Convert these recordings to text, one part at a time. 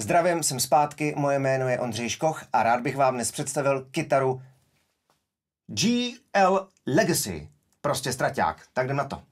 Zdravím, jsem zpátky, moje jméno je Ondřej Škoch a rád bych vám dnes představil kytaru GL Legacy. Prostě straťák. Tak jdem na to.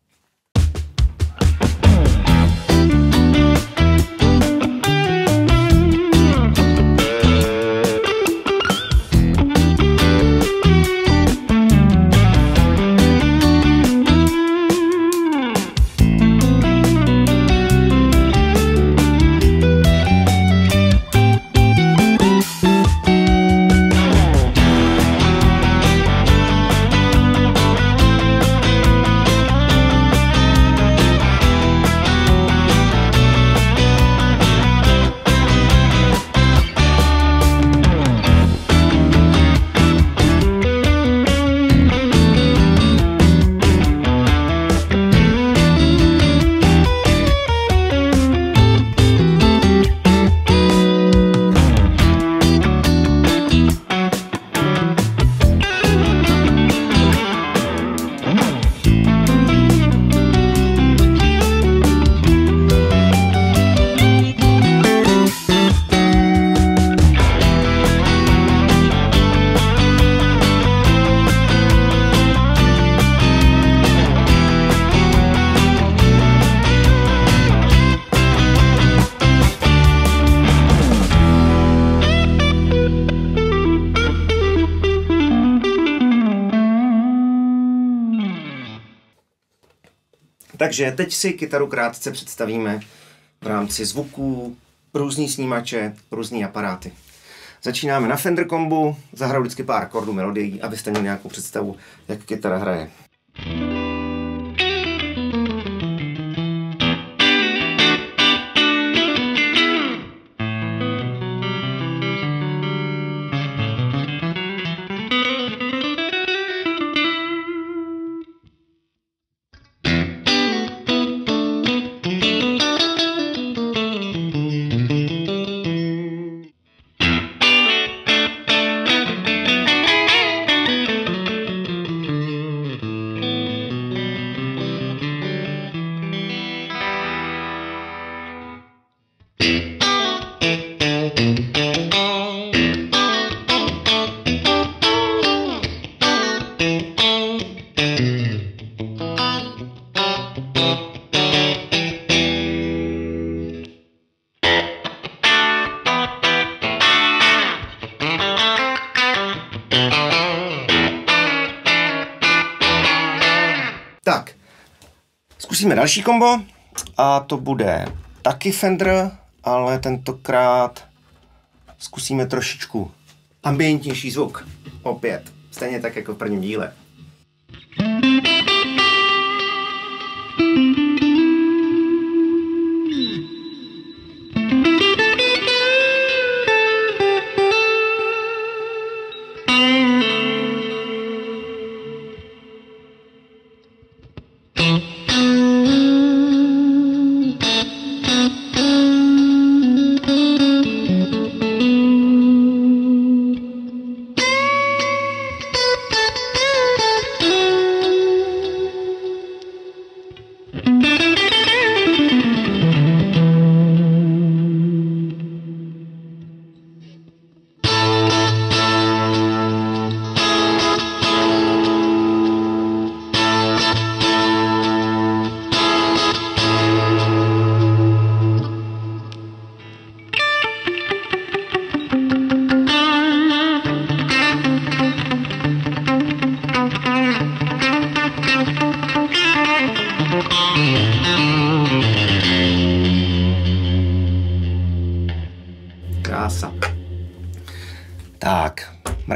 Takže teď si kytaru krátce představíme v rámci zvuků, různý snímače, různý aparáty. Začínáme na Fender kombu, zahraju vždycky pár akordů melodií, abyste měli nějakou představu, jak kytara hraje. Tak, zkusíme další kombo a to bude taky Fender, ale tentokrát zkusíme trošičku ambientnější zvuk. Opět, stejně tak jako v prvním díle. Krása.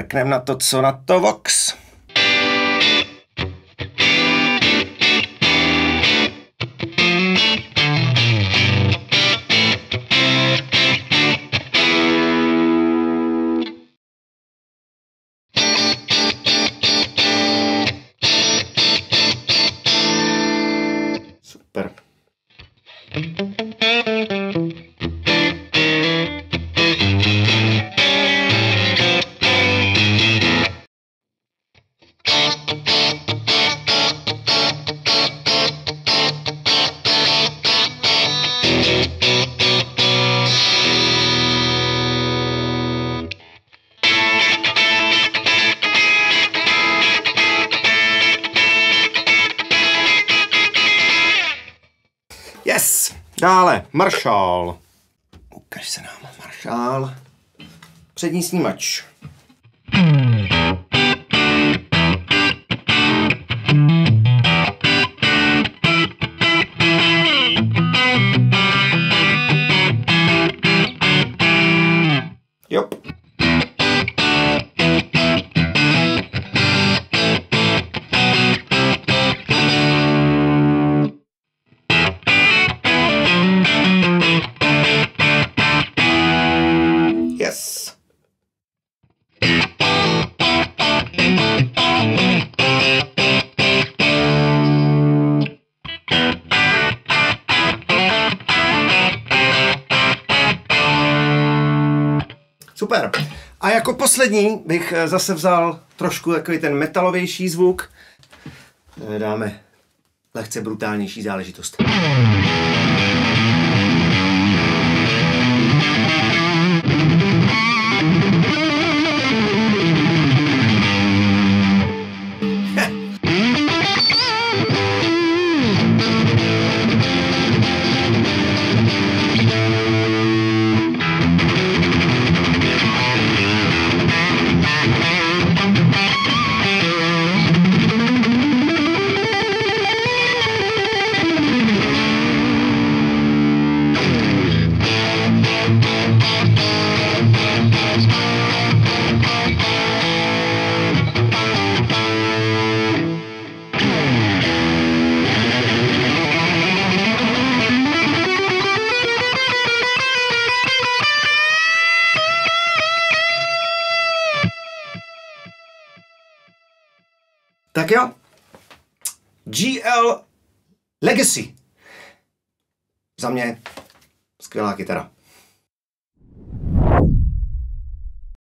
Mrknem na to, co na to Vox. Dále, Marshall. Ukaž se nám, Marshall. Přední snímač. Jo. Super. A jako poslední bych eh, zase vzal trošku takový ten metalovější zvuk. Eh, Dáme lehce brutálnější záležitost. Tak jo. GL Legacy. Za mě skvělá kytara.